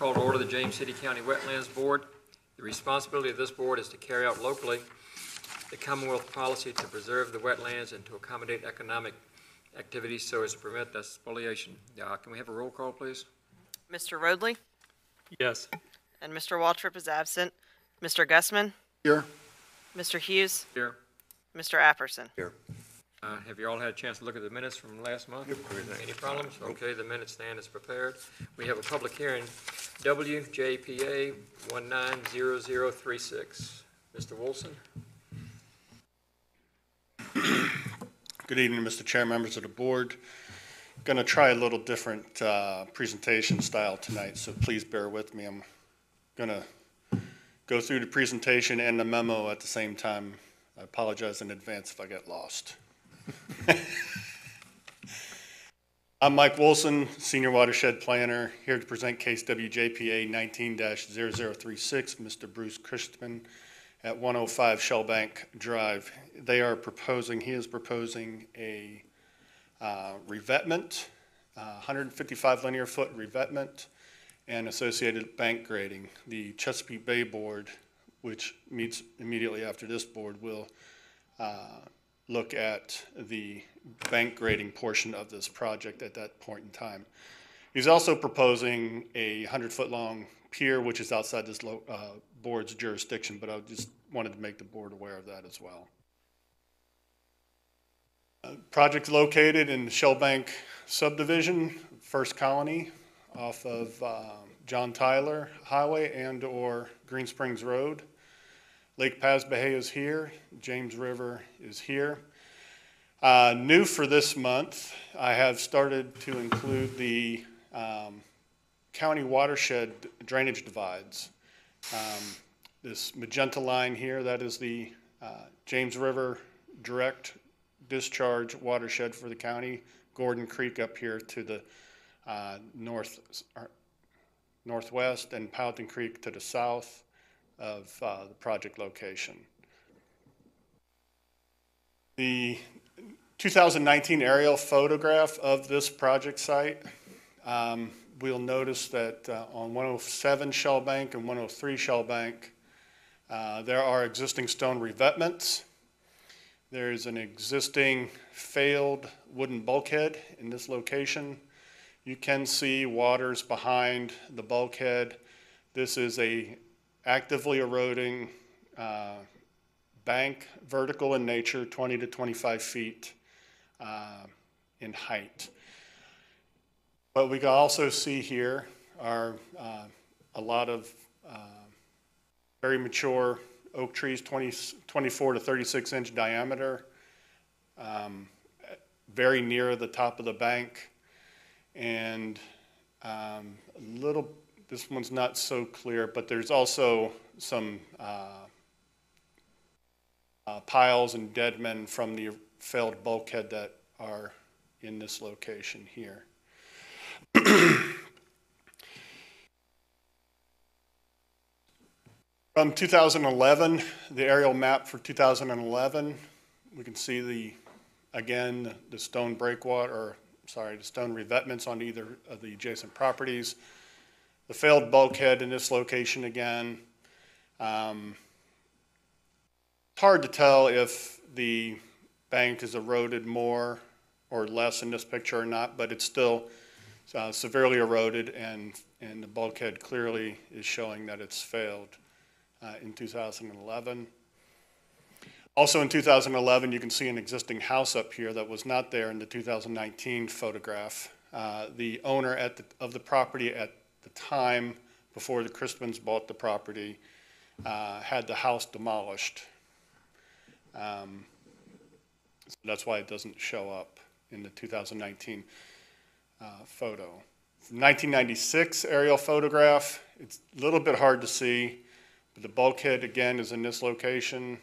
Call to order the James City County Wetlands Board. The responsibility of this board is to carry out locally the Commonwealth policy to preserve the wetlands and to accommodate economic activities so as to prevent the spoliation. Uh, Can we have a roll call, please? Mr. Roadley Yes. and Mr. Waltrip is absent. Mr. Gussman, Here. Mr. Hughes, Here. Mr. Apperson. Uh, Have you all had a chance to look at the minutes from last month? Any problems? Okay, the minutes stand as prepared. We have a public hearing, WJPA 190036. Mr. Wilson? Good evening, Mr. Chair, members of the board. Going to try a little different uh, presentation style tonight, so please bear with me. I'm going to go through the presentation and the memo at the same time. I apologize in advance if I get lost. I'm Mike Wilson, Senior Watershed Planner, here to present case WJPA 19-0036, Mr. Bruce Christman at 105 Shellbank Drive. They are proposing, he is proposing a uh, revetment, uh, 155 linear foot revetment, and associated bank grading. The Chesapeake Bay Board, which meets immediately after this board, will uh, look at the bank grading portion of this project at that point in time. He's also proposing a 100-foot-long pier, which is outside this uh, board's jurisdiction, but I just wanted to make the board aware of that as well. Uh, Project located in the Shellbank subdivision, First Colony, off of uh, John Tyler Highway and/or Green Springs Road. Lake Pasbehegh is here, James River is here. Uh, New for this month, I have started to include the um, county watershed drainage divides. Um, This magenta line here, that is the uh, James River direct discharge watershed for the county. Gordon Creek up here to the uh, north, or northwest, and Powhatan Creek to the south of uh, the project location. The 2019 aerial photograph of this project site, um, we'll notice that uh, on 107 Shell Bank and 103 Shellbank, uh, there are existing stone revetments. There's an existing failed wooden bulkhead in this location. You can see waters behind the bulkhead. This is a actively eroding uh, bank, vertical in nature, 20 to 25 feet uh, in height. What we can also see here are uh, a lot of uh, very mature oak trees, 20, 24 to 36 inch diameter, um, very near the top of the bank. And um, a little, this one's not so clear, but there's also some uh, uh, piles and dead men from the failed bulkhead that are in this location here. From 2011, the aerial map for 2011, we can see the, again, the stone breakwater, or, sorry, the stone revetments on either of the adjacent properties. The failed bulkhead in this location again. Um, It's hard to tell if the bank is eroded more or less in this picture or not, but it's still uh, severely eroded and, and the bulkhead clearly is showing that it's failed uh, in 2011. Also in 2011, you can see an existing house up here that was not there in the 2019 photograph. Uh, The owner at the, of the property at the time, before the Christmans bought the property, uh, had the house demolished. Um, so That's why it doesn't show up in the 2019 uh, photo. 1996 aerial photograph, it's a little bit hard to see, but the bulkhead again is in this location.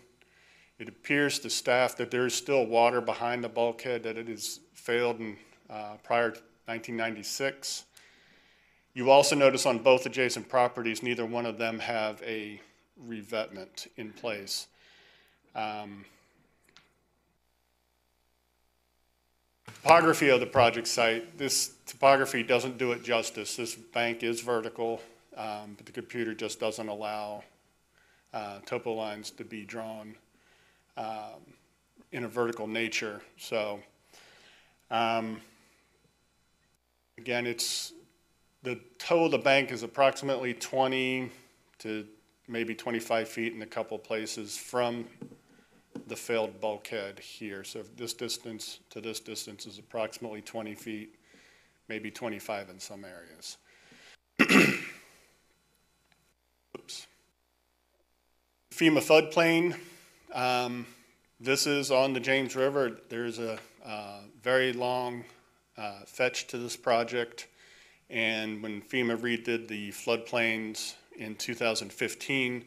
It appears to staff that there is still water behind the bulkhead, that it has failed in, uh, prior to 1996. You also notice on both adjacent properties, neither one of them have a revetment in place. Um, Topography of the project site, this topography doesn't do it justice. This bank is vertical. um, but the computer just doesn't allow uh, topo lines to be drawn um, in a vertical nature. So, um, again, it's, the toe of the bank is approximately 20 to maybe 25 feet in a couple places from the failed bulkhead here. So this distance to this distance is approximately 20 feet, maybe 25 in some areas. Oops. FEMA floodplain, um, this is on the James River. There's a, uh, very long, uh, fetch to this project. And when FEMA redid the floodplains in 2015,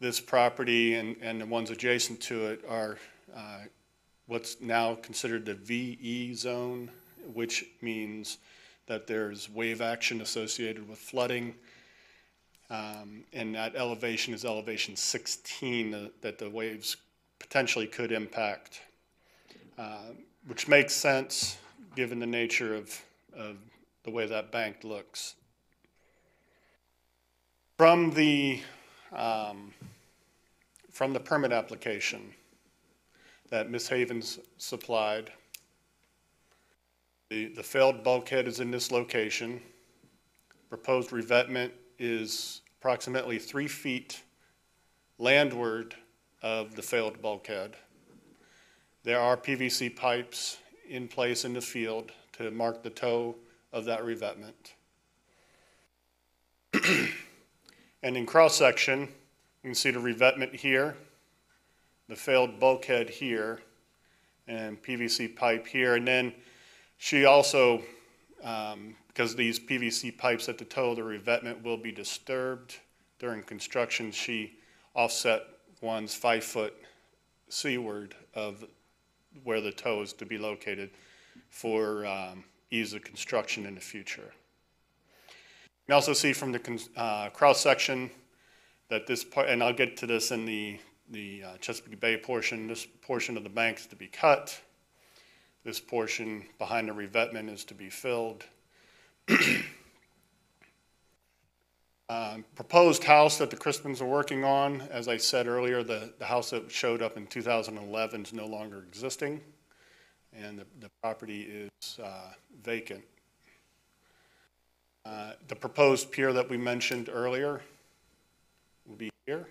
this property and, and the ones adjacent to it are uh, what's now considered the VE zone, which means that there's wave action associated with flooding. Um, And that elevation is elevation 16 uh, that the waves potentially could impact, uh, which makes sense given the nature of, of the way that bank looks. From the, um, from the permit application that Ms. Havens supplied, the, the failed bulkhead is in this location. Proposed revetment is approximately three feet landward of the failed bulkhead. There are PVC pipes in place in the field to mark the toe of that revetment. And in cross-section, you can see the revetment here, the failed bulkhead here, and PVC pipe here. And then she also, um, because these PVC pipes at the toe of the revetment will be disturbed during construction, she offset ones five foot seaward of where the toe is to be located for um, ease of construction in the future. You can also see from the uh, cross-section that this part, and I'll get to this in the, the uh, Chesapeake Bay portion, this portion of the bank is to be cut. This portion behind the revetment is to be filled. Um, Proposed house that the Crispins are working on, as I said earlier, the, the house that showed up in 2011 is no longer existing, and the, the property is uh, vacant. Uh, The proposed pier that we mentioned earlier will be here.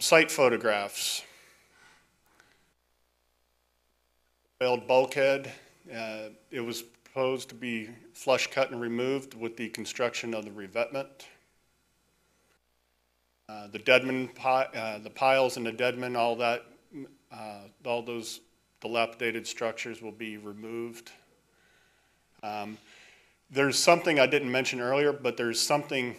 Site photographs. Failed bulkhead, uh, it was proposed to be flush cut and removed with the construction of the revetment. Uh, The deadman, pi- uh, the piles and the deadman, all that, uh, all those dilapidated structures will be removed. Um, there's something I didn't mention earlier, but there's something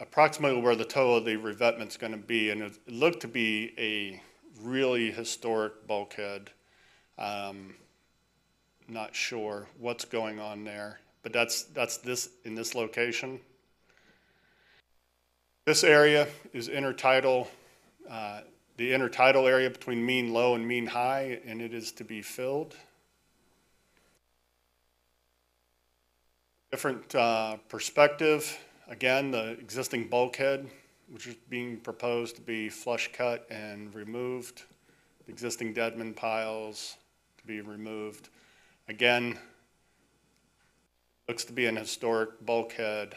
approximately where the toe of the revetment's gonna be, and it looked to be a really historic bulkhead. Um, Not sure what's going on there, but that's, that's this, in this location. This area is intertidal, uh, the intertidal area between mean low and mean high, and it is to be filled. Different uh, perspective, again, the existing bulkhead, which is being proposed to be flush cut and removed. The Existing deadman piles to be removed. Again, looks to be an historic bulkhead.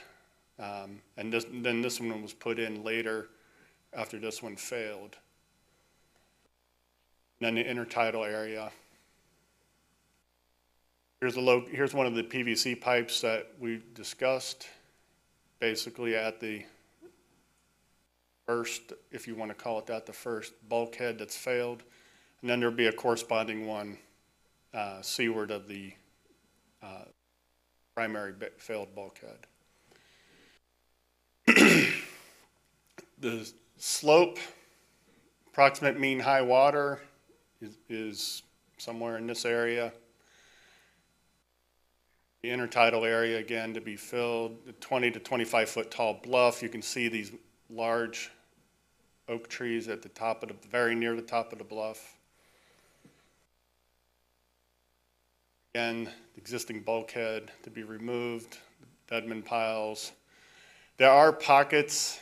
um, And this, then this one was put in later after this one failed. Then the intertidal area. Here's a low, here's one of the PVC pipes that we discussed, basically at the first, if you want to call it that, the first bulkhead that's failed. And then there'll be a corresponding one uh, seaward of the uh, primary failed bulkhead. The slope, approximate mean high water is, is somewhere in this area. The intertidal area, again, to be filled, the 20 to 25 foot tall bluff. You can see these large oak trees at the top of the, very near the top of the bluff. Again, the existing bulkhead to be removed, deadman piles. There are pockets,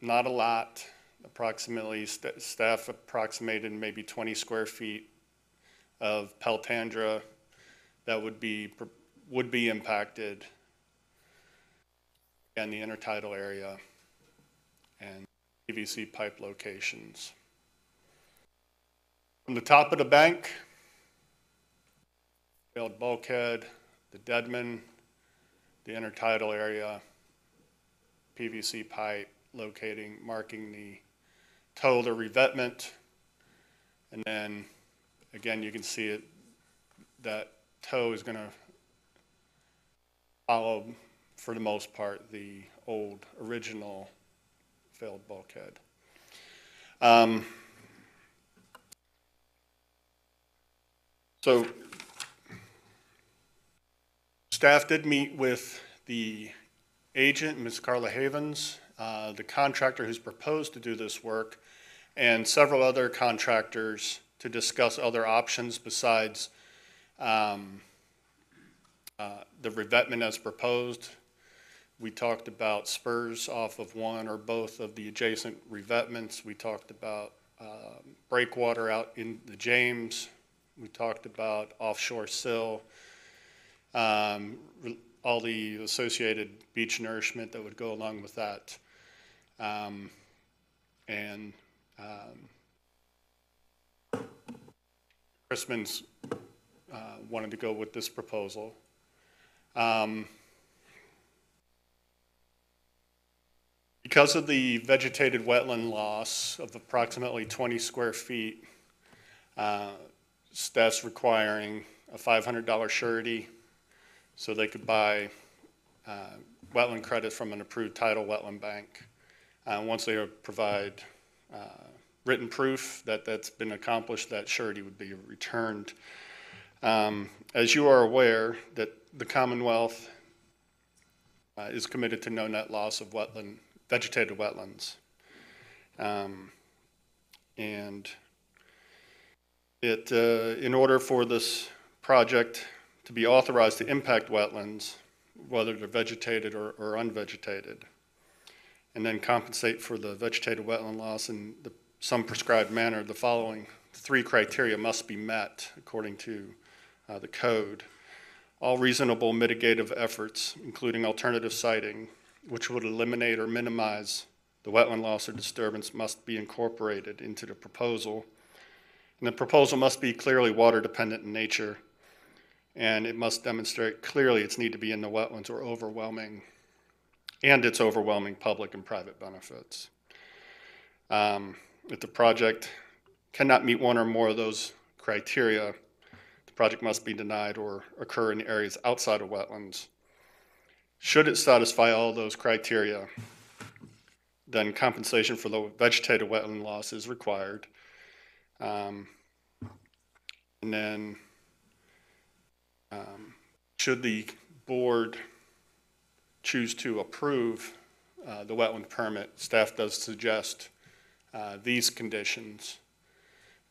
not a lot, approximately, st- staff approximated maybe 20 square feet of peltandra that would be, would be impacted in the intertidal area and PVC pipe locations. From the top of the bank, failed bulkhead, the deadman, the intertidal area, PVC pipe locating, marking the of the revetment. And then, again, you can see it, that toe is gonna follow, for the most part, the old, original failed bulkhead. Um, So, staff did meet with the agent, Ms. Carla Havens, uh, the contractor who's proposed to do this work, and several other contractors to discuss other options besides um, uh, the revetment as proposed. We talked about spurs off of one or both of the adjacent revetments. We talked about uh, breakwater out in the James. We talked about offshore sill, um, all the associated beach nourishment that would go along with that. Um, And um, Christman's uh, wanted to go with this proposal. Um, Because of the vegetated wetland loss of approximately 20 square feet, uh, staff's requiring a $500 surety so they could buy uh, wetland credit from an approved tidal wetland bank. Uh, Once they provide uh, written proof that that's been accomplished, that surety would be returned. Um, As you are aware, that the Commonwealth uh, is committed to no net loss of wetland, vegetated wetlands. Um, And it, uh, in order for this project to be authorized to impact wetlands, whether they're vegetated or, or unvegetated, and then compensate for the vegetated wetland loss in the, some prescribed manner, the following three criteria must be met according to uh, the code. All reasonable mitigative efforts, including alternative siting, which would eliminate or minimize the wetland loss or disturbance, must be incorporated into the proposal. And the proposal must be clearly water dependent in nature, and it must demonstrate clearly its need to be in the wetlands or overwhelming, and its overwhelming public and private benefits. Um, If the project cannot meet one or more of those criteria, the project must be denied or occur in areas outside of wetlands. Should it satisfy all those criteria, then compensation for the vegetated wetland loss is required. Um, And then, um, should the board choose to approve uh, the wetland permit, staff does suggest uh, these conditions,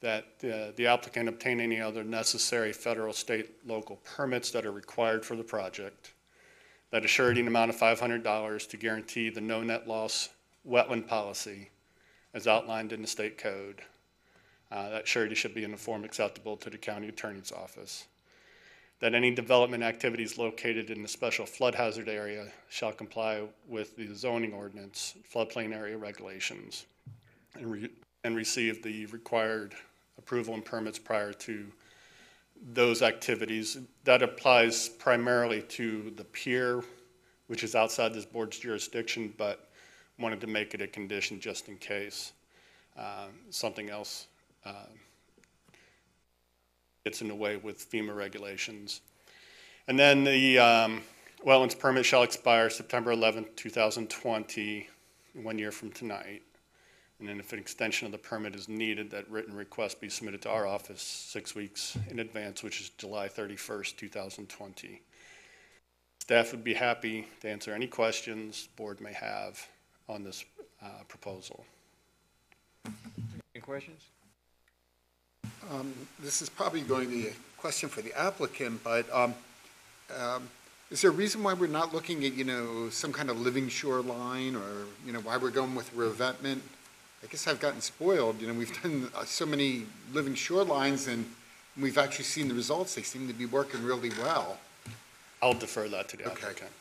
that uh, the applicant obtain any other necessary federal, state, local permits that are required for the project, that a surety amount of $500 to guarantee the no net loss wetland policy as outlined in the state code. Uh, That surety should be in a form acceptable to the county attorney's office. That any development activities located in the special flood hazard area shall comply with the zoning ordinance, floodplain area regulations, and re- and receive the required approval and permits prior to those activities. That applies primarily to the pier, which is outside this board's jurisdiction, but wanted to make it a condition just in case uh, something else uh, gets in the way with FEMA regulations. And then the um, wetlands permit shall expire September 11th, 2020, one year from tonight. And then if an extension of the permit is needed, that written request be submitted to our office six weeks in advance, which is July 31st, 2020. Staff would be happy to answer any questions board may have on this uh, proposal. Any questions? Um, This is probably going to be a question for the applicant, but um, um, Is there a reason why we're not looking at, you know, some kind of living shoreline or, you know, why we're going with revetment? I guess I've gotten spoiled, you know, we've done uh, so many living shorelines and we've actually seen the results. They seem to be working really well. I'll defer that to the Okay. applicant.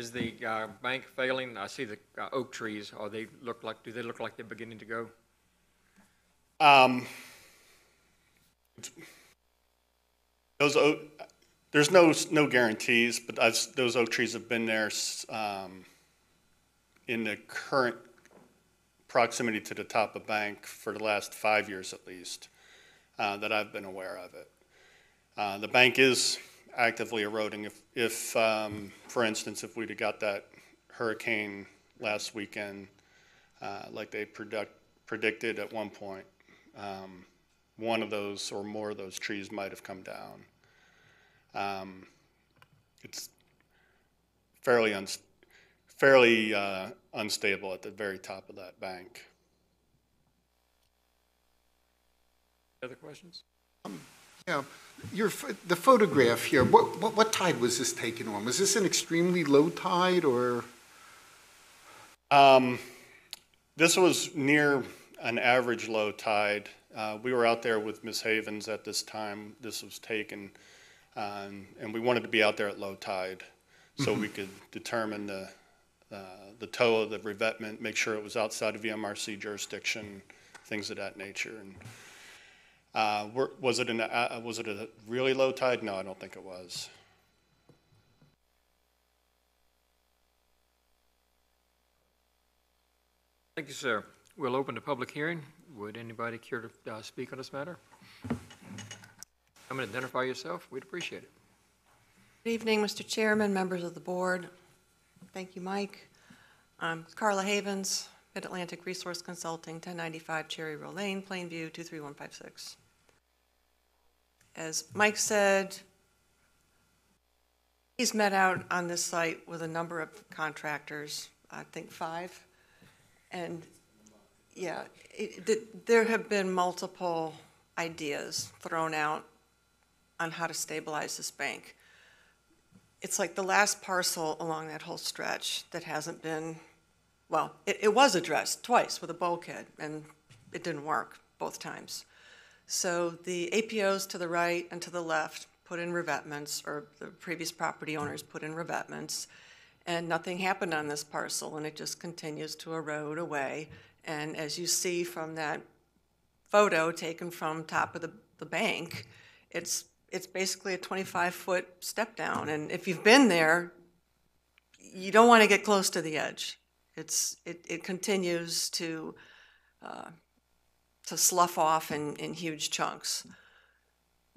Is the uh, bank failing? I see the uh, oak trees. Are they look like, do they look like they're beginning to go? Um, those oak, there's no, no guarantees, but I've, those oak trees have been there, um, in the current proximity to the top of bank for the last five years at least, uh, that I've been aware of it. Uh, the bank is actively eroding. If, if, um, for instance, if we'd have got that hurricane last weekend, uh, like they predict, predicted at one point, um, one of those or more of those trees might have come down. Um, it's fairly uns- fairly uh, unstable at the very top of that bank. Other questions? Yeah, your, the photograph here, what, what, what tide was this taken on? Was this an extremely low tide or? Um, this was near an average low tide. Uh, we were out there with Miss Havens at this time. This was taken, um, and we wanted to be out there at low tide so we could determine the uh, the toe of the revetment, make sure it was outside of VMRC jurisdiction, things of that nature. And uh, were, was it an uh, was it a really low tide? No, I don't think it was. Thank you, sir. We'll open the public hearing. Would anybody care to uh, speak on this matter? Come and identify yourself. We'd appreciate it. Good evening, Mr. Chairman, members of the board. Thank you, Mike. I'm Carla Havens, Mid-Atlantic Resource Consulting, 1095 Cherry Row Lane, Plainview, 23156. As Mike said, he's met out on this site with a number of contractors, I think five. And, yeah, it- th- there have been multiple ideas thrown out on how to stabilize this bank it's like the last parcel along that whole stretch that hasn't been, well, it, it was addressed twice with a bulkhead, and it didn't work both times. So the APOs to the right and to the left put in revetments, or the previous property owners put in revetments, and nothing happened on this parcel, and it just continues to erode away. And as you see from that photo taken from top of the, the bank, it's, it's basically a 25-foot step down. And if you've been there, you don't want to get close to the edge. It's, it, it continues to, uh, to slough off in, in huge chunks.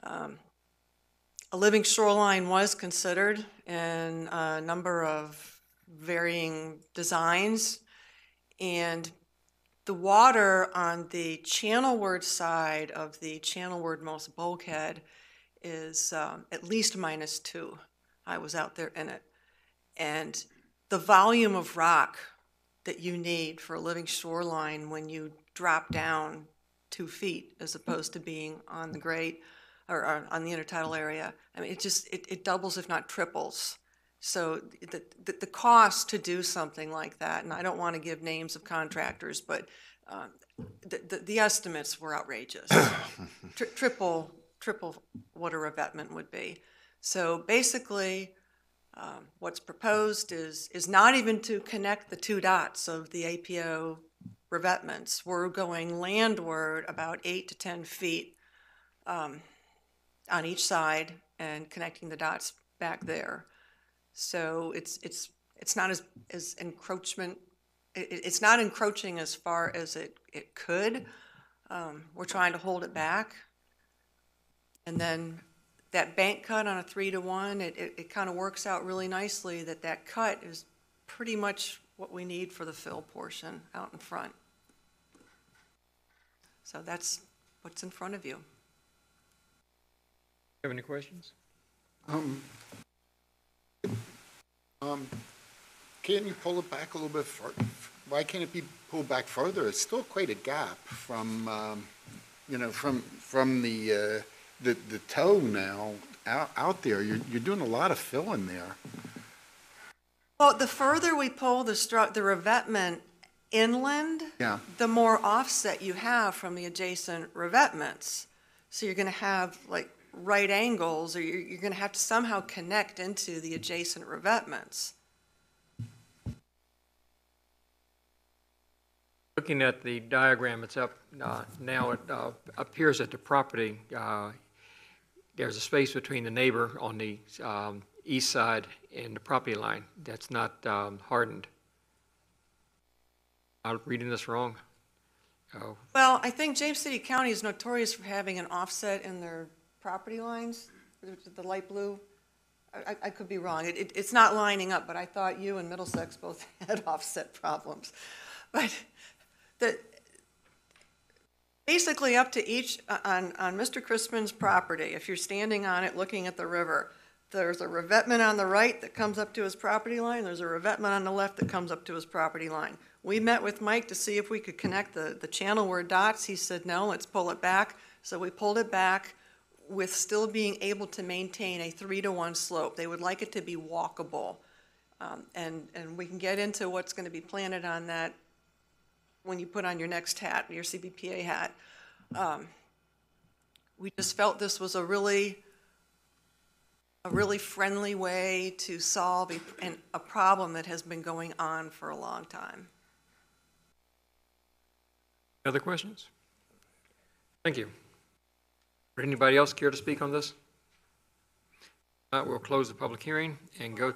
Um, A living shoreline was considered in a number of varying designs. And the water on the channelward side of the channelward-most bulkhead is um, at least minus two. I was out there in it. And the volume of rock that you need for a living shoreline when you drop down two feet as opposed to being on the grate or, or on the intertidal area, I mean, it just, it, it doubles if not triples. So the, the, the cost to do something like that, and I don't want to give names of contractors, but um, the, the, the estimates were outrageous. Tri- Triple, triple what a revetment would be. So basically, um, what's proposed is, is not even to connect the two dots of the APO revetments. We're going landward about eight to 10 feet um, on each side and connecting the dots back there. So it's, it's, it's not as, as encroachment, it, it- it's not encroaching as far as it, it could. Um, We're trying to hold it back. And then that bank cut on a three to one, it, it, it kind of works out really nicely that that cut is pretty much what we need for the fill portion out in front. So that's what's in front of you. Have any questions? Um, um, Can't you pull it back a little bit further? Why can't it be pulled back further? It's still quite a gap from, um, you know, from, from the, uh, the, the toe now out, out there, you're, you're doing a lot of filling there. Well, the further we pull the stru, the revetment inland, Yeah. the more offset you have from the adjacent revetments. So you're gonna have like right angles, or you're, you're gonna have to somehow connect into the adjacent revetments. Looking at the diagram, it's up, uh, now it uh, appears that the property, uh, there's a space between the neighbor on the um, east side and the property line that's not um, hardened. I'm reading this wrong? Oh, Well, I think James City County is notorious for having an offset in their property lines, the light blue. I, I- could be wrong. It, it, it's not lining up, but I thought you and Middlesex both had offset problems. But the, basically up to each, uh, on, on Mr. Crispin's property, if you're standing on it looking at the river, there's a revetment on the right that comes up to his property line, there's a revetment on the left that comes up to his property line. We met with Mike to see if we could connect the, the channelward dots, he said, no, let's pull it back. So we pulled it back with still being able to maintain a three to one slope. They would like it to be walkable. Um, and, and we can get into what's gonna be planted on that when you put on your next hat, your CBPA hat. Um, We just felt this was a really, a really friendly way to solve a, an- a problem that has been going on for a long time. Other questions? Thank you. Anybody else care to speak on this? We'll close the public hearing and go.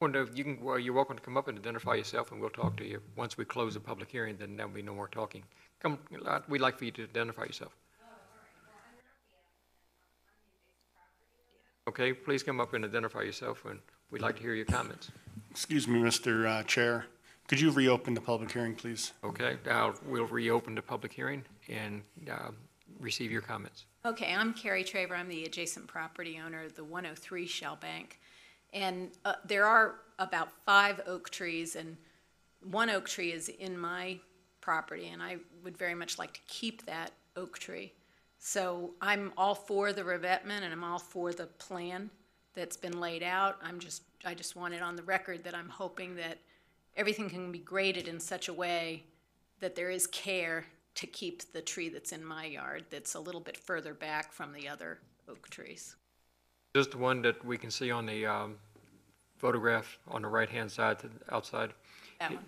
You can, well, you're welcome to come up and identify yourself, and we'll talk to you. Once we close the public hearing, then there'll be no more talking. Come, we'd like for you to identify yourself. Okay, please come up and identify yourself, and we'd like to hear your comments. Excuse me, Mr. uh, Chair. Could you reopen the public hearing, please? Okay, now we'll reopen the public hearing and uh, receive your comments. Okay, I'm Carrie Traver. I'm the adjacent property owner of the 103 Shell Bank. And uh, there are about five oak trees, and one oak tree is in my property, and I would very much like to keep that oak tree. So I'm all for the revetment, and I'm all for the plan that's been laid out. I'm just, I just want it on the record that I'm hoping that everything can be graded in such a way that there is care to keep the tree that's in my yard that's a little bit further back from the other oak trees. Just the one that we can see on the um, photograph on the right-hand side to the outside. That one.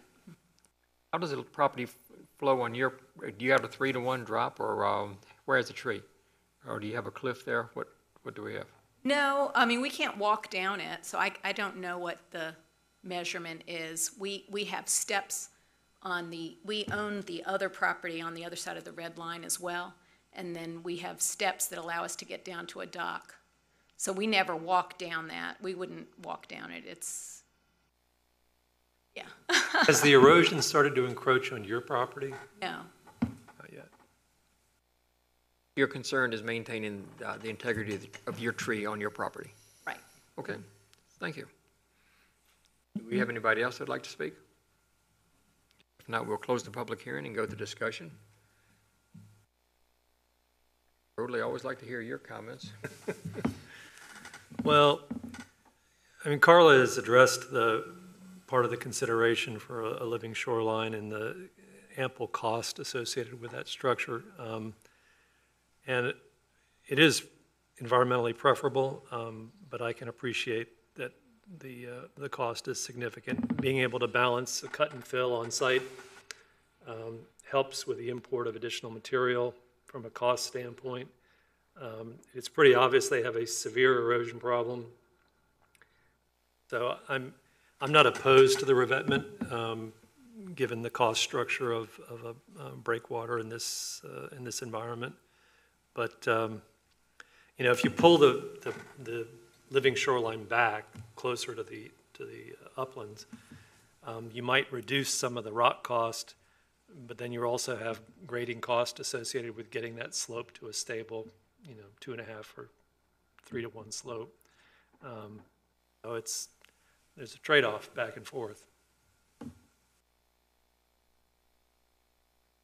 How does the property f- flow on your, do you have a three-to-one drop, or um, where is the tree? Or do you have a cliff there? What, what do we have? No, I mean, we can't walk down it, so I, I don't know what the measurement is. We, we have steps on the, we own the other property on the other side of the red line as well. And then we have steps that allow us to get down to a dock. So we never walk down that. We wouldn't walk down it. It's, yeah, Has the erosion started to encroach on your property? no. Not yet. Your concern is maintaining uh, the integrity of the- of your tree on your property. Right. Okay, thank you. Do we have anybody else that'd like to speak? If not, we'll close the public hearing and go to discussion. Totally always like to hear your comments. Well, I mean, Carla has addressed the part of the consideration for a, living shoreline and the ample cost associated with that structure. Um, And it- is environmentally preferable, um, but I can appreciate the, uh, the cost is significant. Being able to balance a cut and fill on site um, helps with the import of additional material from a cost standpoint. Um, It's pretty obvious they have a severe erosion problem. So I'm, I'm not opposed to the revetment, um, given the cost structure of, of a uh, breakwater in this, uh, in this environment. But, um, you know, if you pull the, the, the living shoreline back closer to the, to the uplands, um, you might reduce some of the rock cost, but then you also have grading cost associated with getting that slope to a stable, you know, two and a half or three to one slope. Um, So it's, there's a trade-off back and forth.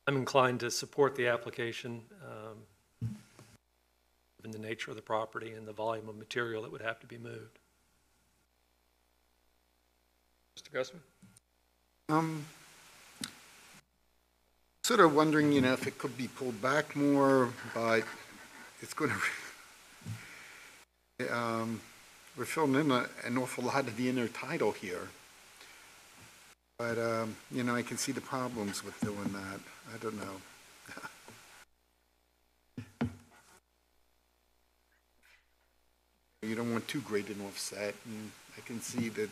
I'm inclined to support the application, um, given the nature of the property and the volume of material that would have to be moved. Mr. Gusman? Um, sort of wondering, you know, if it could be pulled back more, but it's gonna, um, we're filling in a- an awful lot of the intertidal here. But, um, you know, I can see the problems with doing that. I don't know. You don't want too great an offset, and I can see that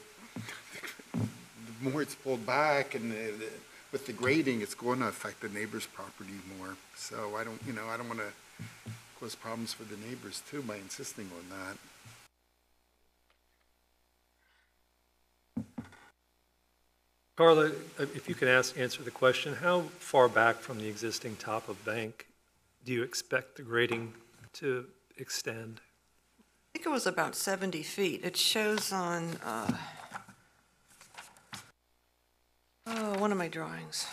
the more it's pulled back and the- the- with the grading, it's going to affect the neighbor's property more. So I don't, you know, I don't want to cause problems for the neighbors too by insisting on that. Carla, uh, if you could ask, answer the question, how far back from the existing top of bank do you expect the grading to extend? I think it was about 70 feet. It shows on, uh, oh, one of my drawings.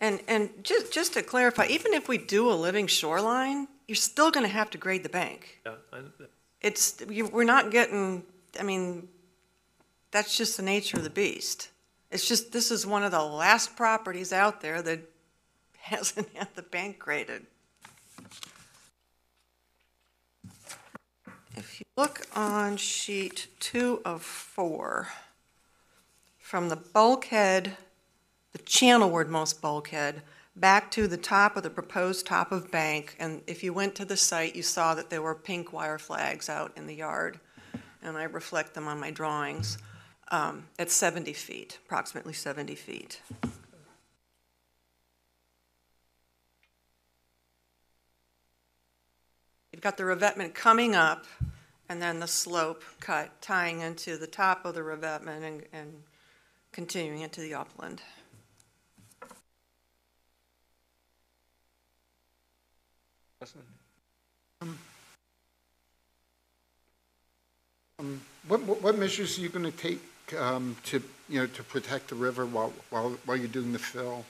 And, and just, just to clarify, even if we do a living shoreline, you're still going to have to grade the bank. Yeah, I- It's, you- we're not getting, I mean, that's just the nature of the beast. It's just, this is one of the last properties out there that hasn't had the bank graded. If you look on sheet two of four, from the bulkhead, the channelward-most bulkhead, back to the top of the proposed top of bank, and if you went to the site, you saw that there were pink wire flags out in the yard, and I reflect them on my drawings, um, at 70 feet, approximately 70 feet. You've got the revetment coming up, and then the slope cut tying into the top of the revetment and, and continuing into the upland. Gusman? What, what what measures are you going to take um, to, you know, to protect the river while, while, while you're doing the fill?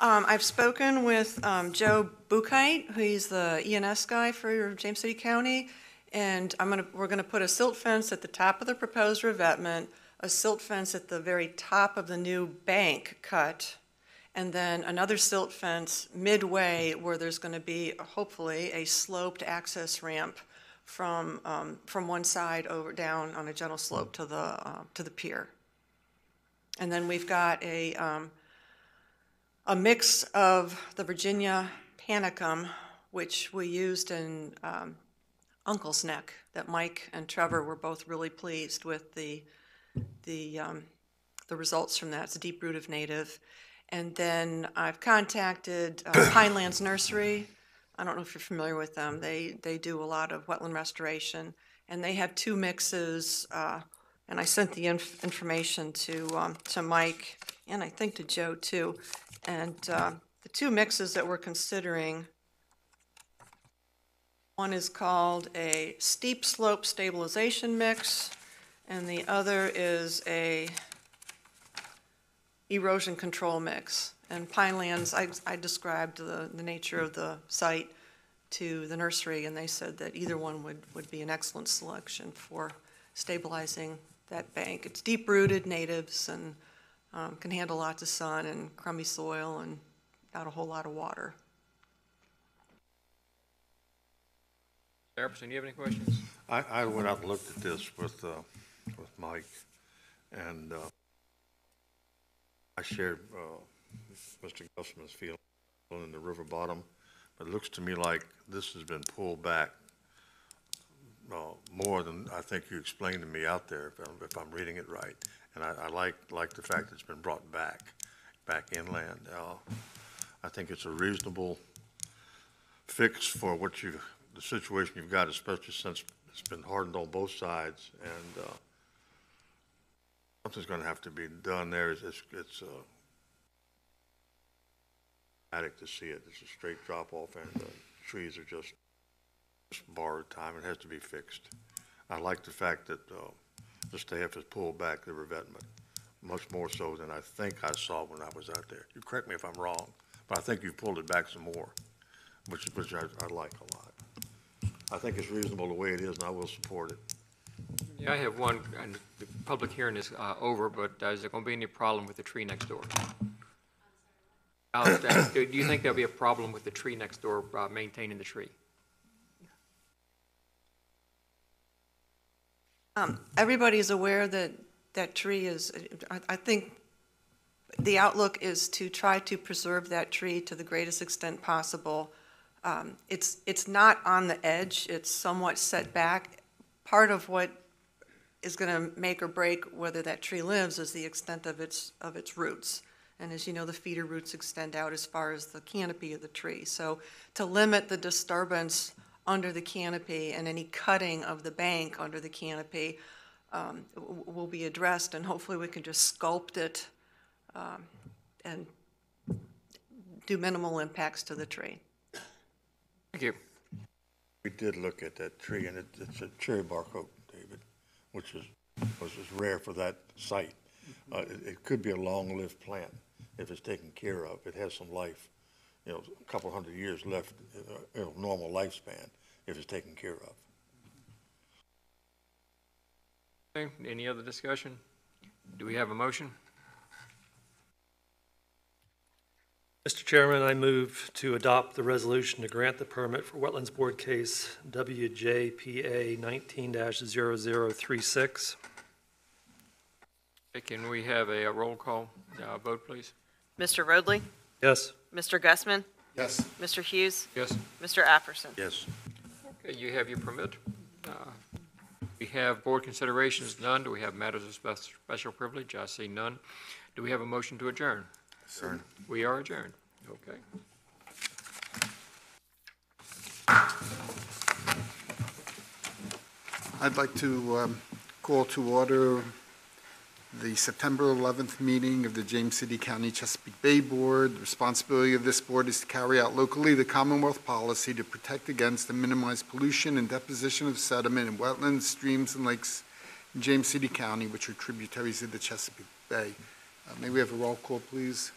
Um, I've spoken with, um, Joe Bukite, who's the ENS guy for James City County, and I'm gonna, we're gonna put a silt fence at the top of the proposed revetment, a silt fence at the very top of the new bank cut, and then another silt fence midway where there's gonna be, hopefully, a sloped access ramp from, um, from one side over, down on a gentle slope to the, uh, to the pier. And then we've got a, um, a mix of the Virginia panicum, which we used in um, Uncle's Neck, that Mike and Trevor were both really pleased with the, the, um, the results from that. It's a deep root of native. And then I've contacted uh, Pinelands Nursery. I don't know if you're familiar with them. They, they do a lot of wetland restoration, and they have two mixes, uh, and I sent the inf- information to, um, to Mike, and I think to Joe too. And uh, the two mixes that we're considering, one is called a steep slope stabilization mix, and the other is a erosion control mix. And Pinelands, I, I described the, the nature of the site to the nursery, and they said that either one would, would be an excellent selection for stabilizing that bank. It's deep-rooted natives and um, can handle lots of sun and crummy soil and not a whole lot of water. Mr. Do you have any questions? I, I went out and looked at this with, uh, with Mike, and, uh, I shared, uh, Mr. Gusman's feeling in the river bottom, but it looks to me like this has been pulled back, uh, more than I think you explained to me out there, if I'm, if I'm reading it right. And I, I like, like the fact that it's been brought back, back inland. Uh, I think it's a reasonable fix for what you, the situation you've got, especially since it's been hardened on both sides, and, uh, something's gonna have to be done there, it's, it's, it's, uh, to see it, it's a straight drop off, and the trees are just, just borrowed time, it has to be fixed. I like the fact that, uh, the staff has pulled back the revetment, much more so than I think I saw when I was out there. You correct me if I'm wrong, but I think you've pulled it back some more, which, which I, I like a lot. I think it's reasonable the way it is, and I will support it. Yeah, I have one, and the public hearing is uh, over, but uh, is there going to be any problem with the tree next door? Uh, Do you think there'll be a problem with the tree next door, uh, maintaining the tree? Um, is aware that that tree is, I, I think the outlook is to try to preserve that tree to the greatest extent possible. Um, It's, it's not on the edge, it's somewhat set back. Part of what is going to make or break whether that tree lives is the extent of its, of its roots. And as you know, the feeder roots extend out as far as the canopy of the tree. So to limit the disturbance under the canopy and any cutting of the bank under the canopy um, w- will be addressed, and hopefully we can just sculpt it um, and do minimal impacts to the tree. Thank you. We did look at that tree, and it, it's a cherry bark oak, David, which is, which is rare for that site. Uh, it, it could be a long-lived plant if it's taken care of. It has some life, you know, a couple hundred years left, uh, you know, normal lifespan if it's taken care of. Okay, Any other discussion? Do we have a motion? Mr. Chairman, I move to adopt the resolution to grant the permit for Wetlands Board Case WJPA 19-0036. Okay, Can we have a roll call uh, vote, please? Mr. Rodley? Yes. Mr. Gusman? Yes. Mr. Hughes? Yes. Mr. Apperson? Yes. You have your permit. Uh, We have board considerations, none. Do we have matters of spec- special privilege? I see none. Do we have a motion to adjourn? Sir. We are adjourned. Okay. I'd like to um, call to order the September 11th meeting of the James City County Chesapeake Bay Board. The responsibility of this board is to carry out locally the Commonwealth policy to protect against and minimize pollution and deposition of sediment in wetlands, streams, and lakes in James City County, which are tributaries of the Chesapeake Bay. Uh, May we have a roll call, please?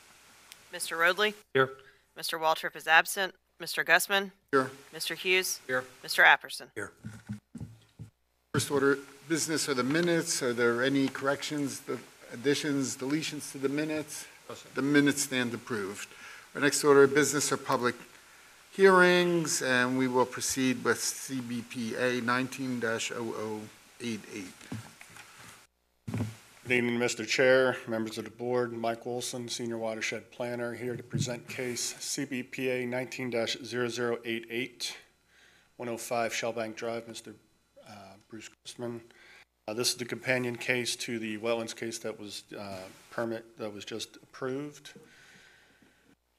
Mr. Rodley? Here. Mr. Waltrip is absent. Mr. Gusman? Here. Mr. Hughes? Here. Mr. Apperson? Here. First order of business or the minutes. Are there any corrections, the additions, deletions to the minutes? No. The minutes stand approved. Our next order of business are public hearings, and we will proceed with CBPA 19-0088. Good evening, Mr. Chair, members of the board. Mike Wilson, Senior Watershed Planner, here to present case CBPA 19-0088, 105 Shellbank Drive, Mr. uh, Bruce Christman. Uh, This is the companion case to the wetlands case that was, uh, permit that was just approved.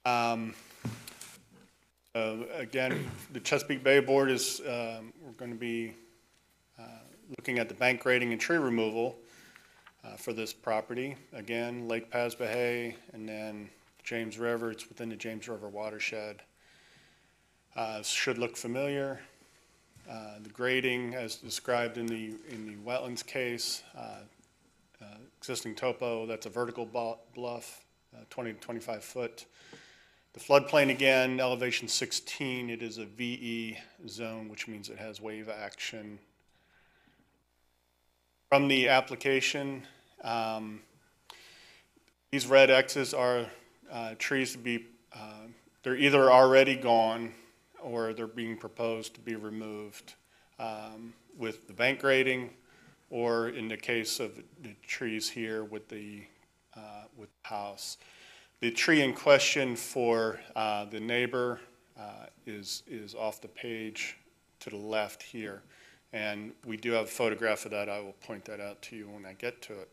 Um, uh, Again, the Chesapeake Bay Board is, um, we're going to be uh, looking at the bank grading and tree removal uh, for this property. Again, Lake Pasbehegh, and then James River, it's within the James River watershed. Uh, Should look familiar. Uh, The grading, as described in the, in the wetlands case, uh, uh, existing topo, that's a vertical bluff, uh, 20 to 25 foot. The floodplain, again, elevation 16, it is a VE zone, which means it has wave action from the application, um, these red X's are uh, trees to be, they're either already gone or they're being proposed to be removed um, with the bank grading or in the case of the trees here with the, uh, with the house. The tree in question for uh, the neighbor uh, is, is off the page to the left here. And we do have a photograph of that. I will point that out to you when I get to it.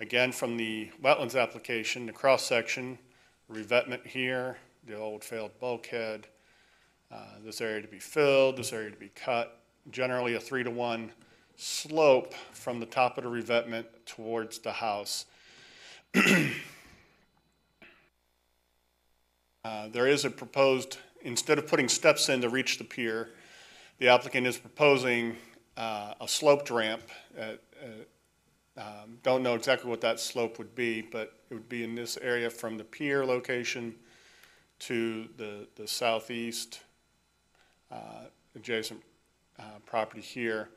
Again, from the wetlands application, the cross-section, revetment here, the old failed bulkhead, uh, this area to be filled, this area to be cut. Generally, a three to one slope from the top of the revetment towards the house. Uh, There is a proposed, instead of putting steps in to reach the pier, the applicant is proposing uh, a sloped ramp. at- um, Don't know exactly what that slope would be, but it would be in this area from the pier location to the, the southeast, adjacent, uh, property here.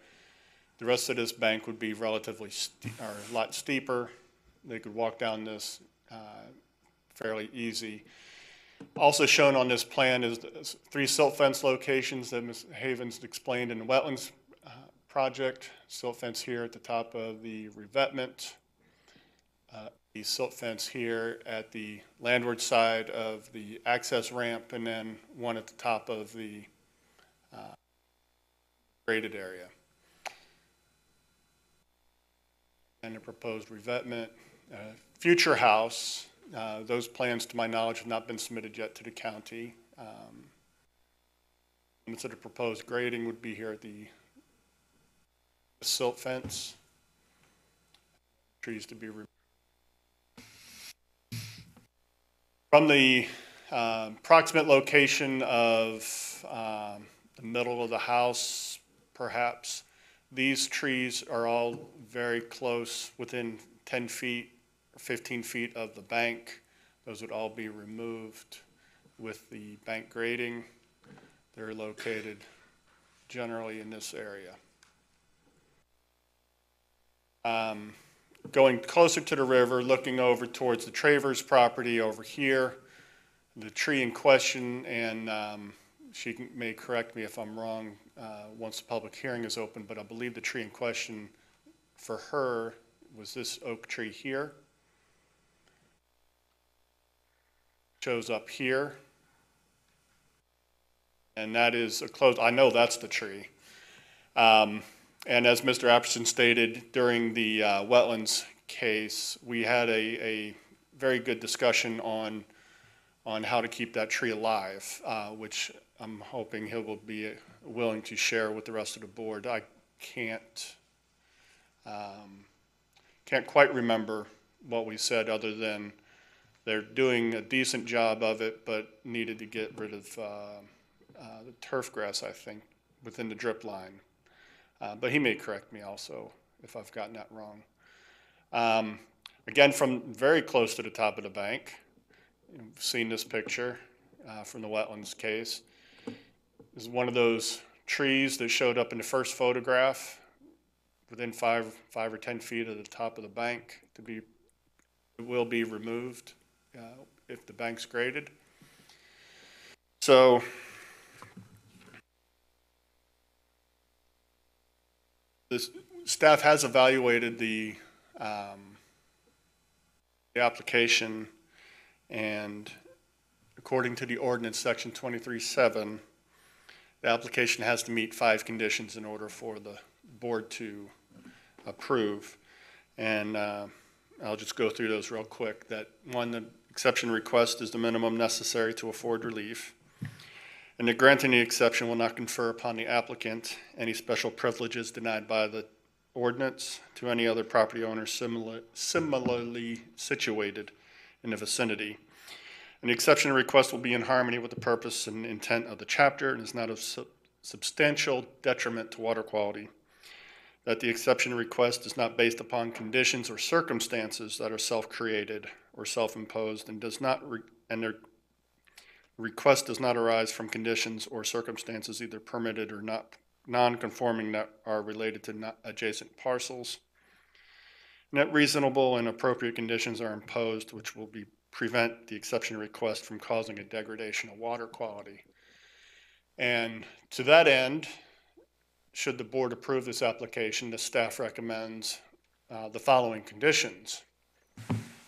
The rest of this bank would be relatively, or a lot steeper. They could walk down this, uh, fairly easy. Also shown on this plan is three silt fence locations that Ms. Havens explained in the wetlands uh, project. Silt fence here at the top of the revetment. Uh, The silt fence here at the landward side of the access ramp, and then one at the top of the uh, graded area. And a proposed revetment. Uh, Future house, uh, Those plans, to my knowledge, have not been submitted yet to the county. Um, of proposed grading would be here at the silt fence. Trees to be removed. From the um, proximate location of um, middle of the house, perhaps, these trees are all very close, within 10 feet or 15 feet of the bank. Those would all be removed with the bank grading. They're located generally in this area. Um, Going closer to the river, looking over towards the Travers property over here, the tree in question, and um, she may correct me if I'm wrong uh, once the public hearing is open, but I believe the tree in question for her was this oak tree here. shows up here. And that is a close, I know that's the tree. Um, and as Mr. Apperson stated, during the, uh, wetlands case, we had a, a very good discussion on, on how to keep that tree alive, uh, which I'm hoping he will be willing to share with the rest of the board. I can't, um, can't quite remember what we said, other than they're doing a decent job of it, but needed to get rid of uh, uh, the turf grass, I think, within the drip line. Uh, But he may correct me also if I've gotten that wrong. Um, Again, from very close to the top of the bank, you've seen this picture uh, from the wetlands case. Is one of those trees that showed up in the first photograph, within five, five or 10 feet of the top of the bank to be, it will be removed uh, if the bank's graded. So this, staff has evaluated the, um, the application and according to the ordinance, section twenty-three seven, the application has to meet five conditions in order for the board to approve. And, uh, I'll just go through those real quick. That, one, the exception request is the minimum necessary to afford relief. And the granting the exception will not confer upon the applicant any special privileges denied by the ordinance to any other property owner similar, similarly situated in the vicinity. The exception request will be in harmony with the purpose and intent of the chapter and is not of sub- substantial detriment to water quality that the exception request is not based upon conditions or circumstances that are self-created or self-imposed and does not, re- and their request does not arise from conditions or circumstances either permitted or not, non-conforming that are related to adjacent parcels. That reasonable and appropriate conditions are imposed which will be, prevent the exception request from causing a degradation of water quality. And to that end, should the board approve this application, the staff recommends uh, the following conditions.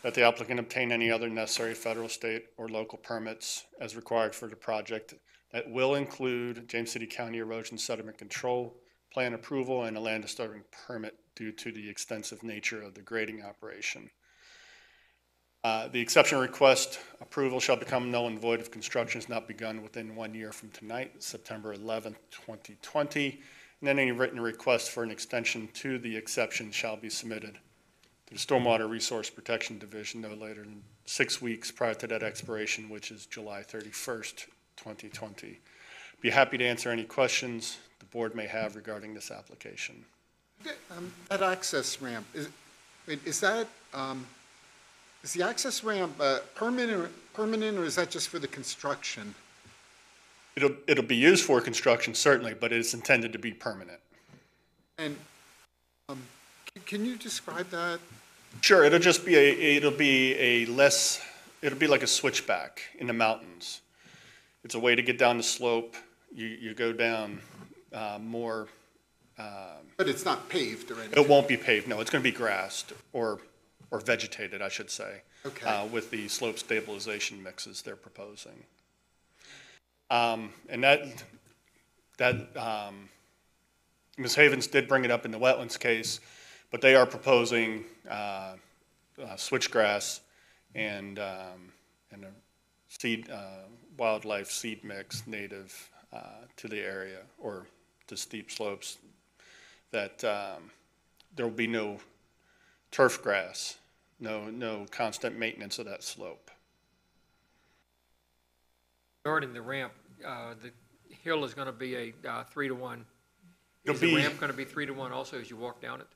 That the applicant obtain any other necessary federal, state, or local permits as required for the project that will include James City County Erosion Sediment Control Plan approval and a land disturbing permit due to the extensive nature of the grading operation. Uh, The exception request approval shall become null and void if construction is not begun within one year from tonight, September 11th, 2020. And then any written request for an extension to the exception shall be submitted to the Stormwater Resource Protection Division no later than six weeks prior to that expiration, which is July 31st, 2020. Be happy to answer any questions the board may have regarding this application. Um, That access ramp, is, wait, is that, um, Is the access ramp uh, permanent, or- permanent, or is that just for the construction? It'll, it'll be used for construction certainly, but it's intended to be permanent. And um, c- can you describe that? Sure, it'll just be a, it'll be a less, it'll be like a switchback in the mountains. It's a way to get down the slope. You, you go down, uh, more, But it's not paved or anything? it won't be paved, no, it's gonna be grassed or, or vegetated, I should say. Okay. Uh, with the slope stabilization mixes they're proposing. Um, and that, that, um, Ms. Havens did bring it up in the wetlands case, but they are proposing, uh, uh, switchgrass and, um, and a seed, uh, wildlife seed mix native, uh, to the area or to steep slopes that, um, there will be no turf grass, no, no constant maintenance of that slope. Regarding the ramp, uh, the hill is gonna be a, uh, three to one. It'll Is the be- ramp gonna be three to one also as you walk down it?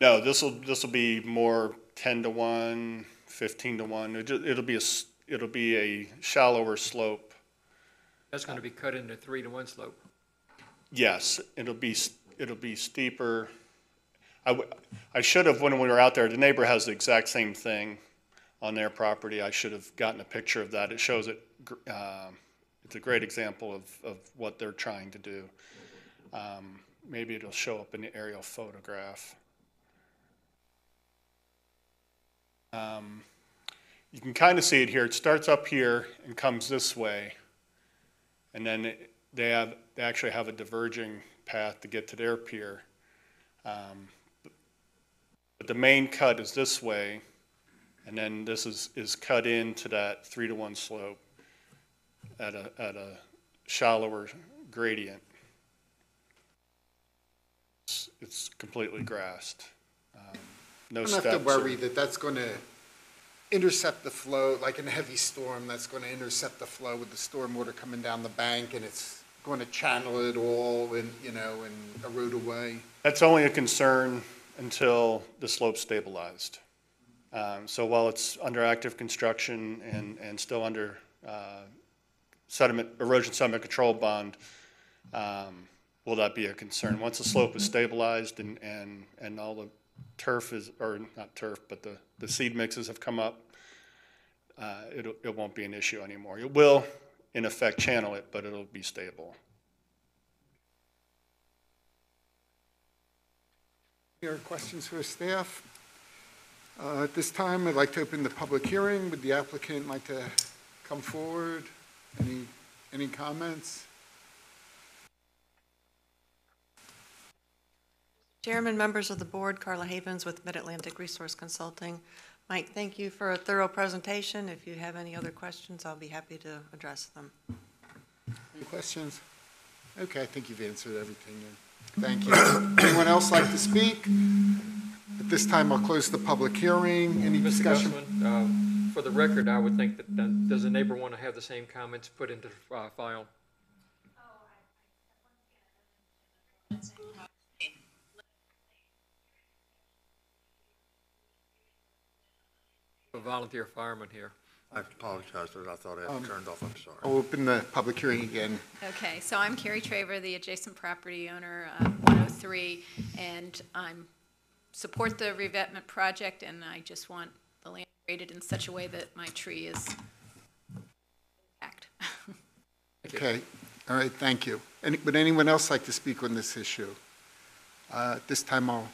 No, this'll, this'll be more ten to one, fifteen to one. It'll, ju- it'll be a, s- it'll be a shallower slope. That's gonna be cut into three to one slope. Yes, it'll be, s- it'll be steeper. I, should have, when we were out there, the neighbor has the exact same thing on their property. I should have gotten a picture of that. It shows it, um, it's a great example of, of what they're trying to do. Um, Maybe it'll show up in the aerial photograph. Um, You can kind of see it here. It starts up here and comes this way. And then it- they have, they actually have a diverging path to get to their pier. Um, But the main cut is this way, and then this is, is cut into that three to one slope at a, at a shallower gradient. It's, it's completely grassed. Um, No I don't have to or- worry that that's going to intercept the flow, like in a heavy storm, that's going to intercept the flow with the storm water coming down the bank, and it's going to channel it all and, you know, and erode away. That's only a concern until the slope stabilized. Um, So while it's under active construction and, and still under uh, sediment, erosion sediment control bond, um, will that be a concern? Once the slope is stabilized and, and, and all the turf is, or not turf, but the, the seed mixes have come up, uh, it'll, it won't be an issue anymore. It will, in effect, channel it, but it'll be stable. Any questions for staff? Uh, At this time, I'd like to open the public hearing. Would the applicant like to come forward? Any, any comments? Chairman, members of the board, Carla Havens with Mid-Atlantic Resource Consulting. Mike, thank you for a thorough presentation. If you have any other questions, I'll be happy to address them. Any questions? Okay, I think you've answered everything. then. Thank you. Anyone else like to speak? At this time, I'll close the public hearing. Any Mr. discussion? Gusman, uh, for the record, I would think that, does the neighbor want to have the same comments put into the uh, file? A volunteer fireman here. I apologize, but I thought I had it turned off, I'm sorry. I'll open the public hearing again. Okay, so I'm Carrie Traver, the adjacent property owner, uh, 103, and I'm, support the revetment project, and I just want the land graded in such a way that my tree is intact. Okay, all right, thank you. Any- Would anyone else like to speak on this issue? Uh, At this time, I'll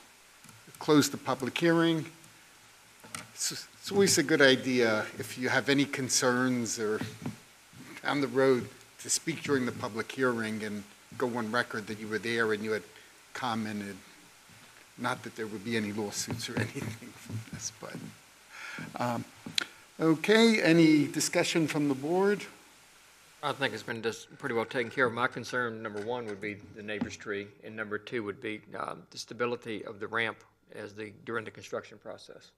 close the public hearing. It's it's always a good idea, if you have any concerns or down the road, to speak during the public hearing and go on record that you were there and you had commented. Not that there would be any lawsuits or anything from this, but, um, okay, any discussion from the board? I think it's been just pretty well taken care of. My concern, number one, would be the neighbor's tree, and number two would be um, the stability of the ramp as the, during the construction process.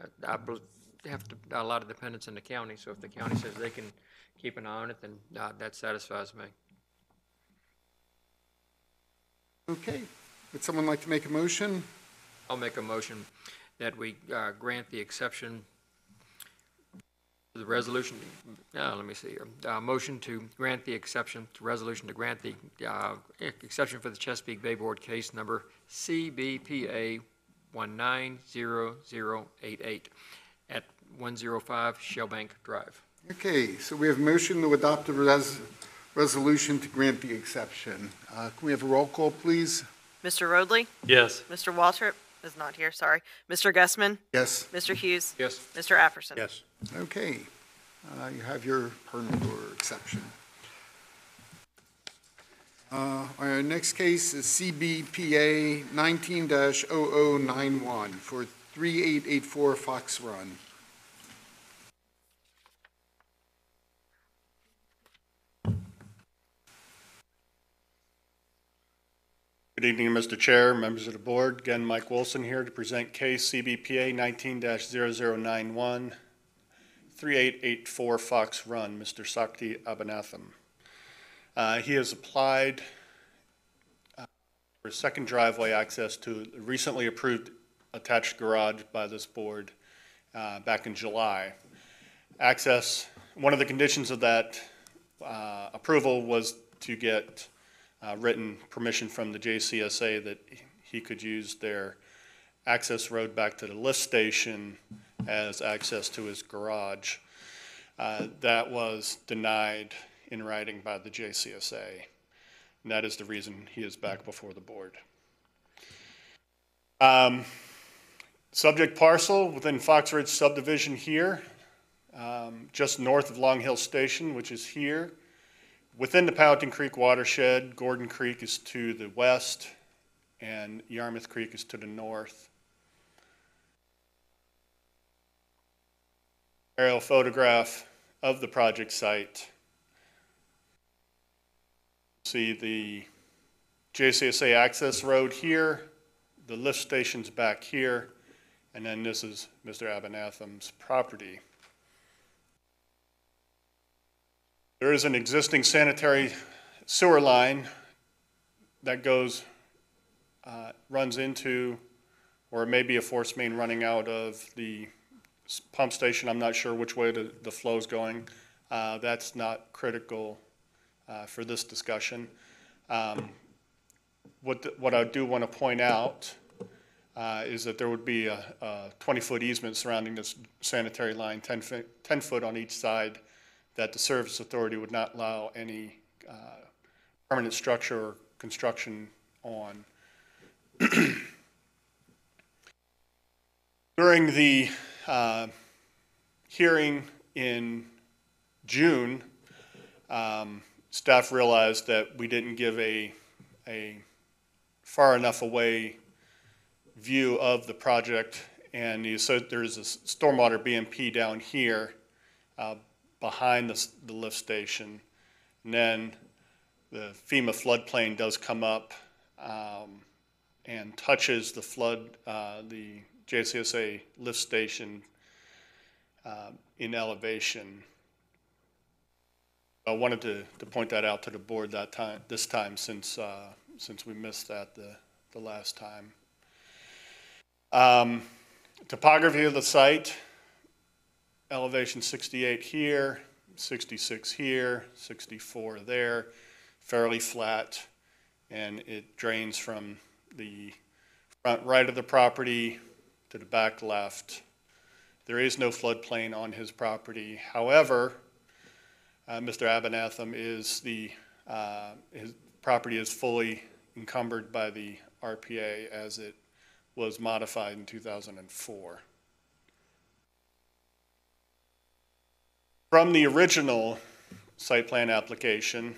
I- I bel- have to, a lot of dependence in the county, so if the county says they can keep an eye on it, then uh, that satisfies me. Okay, would someone like to make a motion? I'll make a motion that we uh, grant the exception The resolution, uh, let me see here. Uh, motion to grant the exception, to resolution to grant the, uh, exception for the Chesapeake Bay Board case number CBPA one nine zero zero eight eight at one zero five Shellbank Drive. Okay, so we have motion to adopt the res- resolution to grant the exception. Uh, Can we have a roll call, please? Mr. Rodley? Yes. Mr. Waltrip is not here, sorry. Mr. Gusman? Yes. Mr. Hughes? Yes. Mr. Apperson? Yes. Okay, Uh, you have your permit or exception. Uh, Our next case is CBPA 19-0091 for 3884 Fox Run. Good evening, Mr. Chair, members of the board. Again, Mike Wilson here to present case CBPA 19-0091, 3884 Fox Run, Mr. Sakti Abanatham. Uh, He has applied uh, for second driveway access to recently approved attached garage by this board uh, back in July. Access, one of the conditions of that uh, approval was to get uh, written permission from the JCSA that he could use their access road back to the lift station as access to his garage. Uh, That was denied in writing by the JCSA. And that is the reason he is back before the board. Um, Subject parcel within Fox Ridge subdivision here, um, just north of Long Hill Station, which is here. Within the Powhatan Creek watershed, Gordon Creek is to the west, and Yarmouth Creek is to the north. Aerial photograph of the project site. See the JCSA access road here, the lift station's back here, and then this is Mr. Abanatham's property. There is an existing sanitary sewer line that goes, uh, runs into, or it may be a force main running out of the pump station. I'm not sure which way the, the flow's going. Uh, That's not critical uh, for this discussion. Um, What, the- what I do want to point out uh, is that there would be a, a 20-foot easement surrounding this sanitary line, 10 foot, 10 foot on each side, that the service authority would not allow any uh, permanent structure or construction on. During the uh, hearing in June, um, staff realized that we didn't give a, a far enough away view of the project, and so there's a stormwater BMP down here uh, behind the, the lift station. And then the FEMA floodplain does come up um, and touches the flood, uh, the JCSA lift station uh, in elevation. I wanted to, to point that out to the board that time, this time, since, uh, since we missed that the, the last time. Um, Topography of the site, elevation 68 here, 66 here, 64 there, fairly flat, and it drains from the front right of the property to the back left. There is no floodplain on his property. However, uh, Mr. Abanatham is the, uh, his property is fully encumbered by the RPA as it was modified in 2004. From the original site plan application,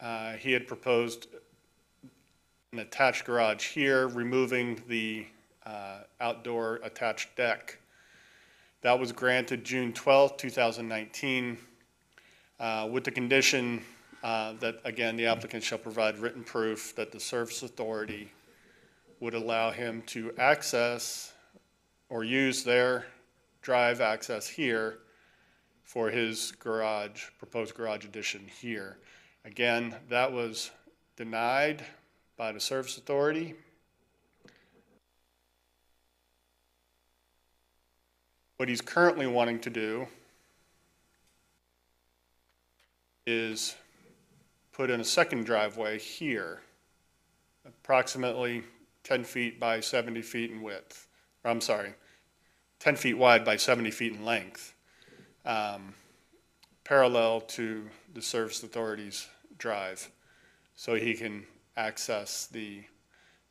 uh, he had proposed an attached garage here, removing the uh, outdoor attached deck. That was granted June 12, 2019, uh, with the condition uh, that, again, the applicant shall provide written proof that the service authority would allow him to access or use their drive access here for his garage, proposed garage addition here. Again, that was denied by the service authority. What he's currently wanting to do is put in a second driveway here, approximately 10 feet by 70 feet in width. Or, I'm sorry, 10 feet wide by 70 feet in length, um, parallel to the Service Authority's drive, so he can access the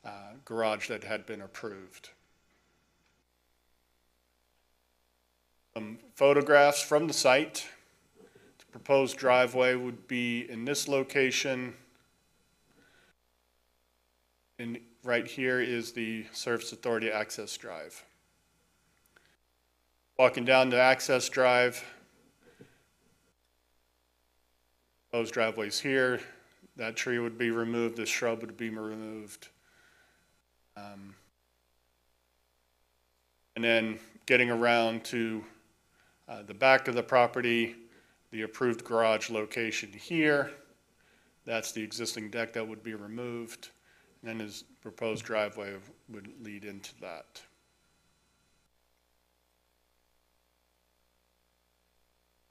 uh, garage that had been approved. Photographs from the site. Proposed driveway would be in this location. And right here is the Service Authority Access Drive. Walking down the Access Drive, proposed driveway's here. That tree would be removed, this shrub would be removed. Um, And then getting around to uh, the back of the property, the approved garage location here. That's the existing deck that would be removed. And then his proposed driveway would lead into that.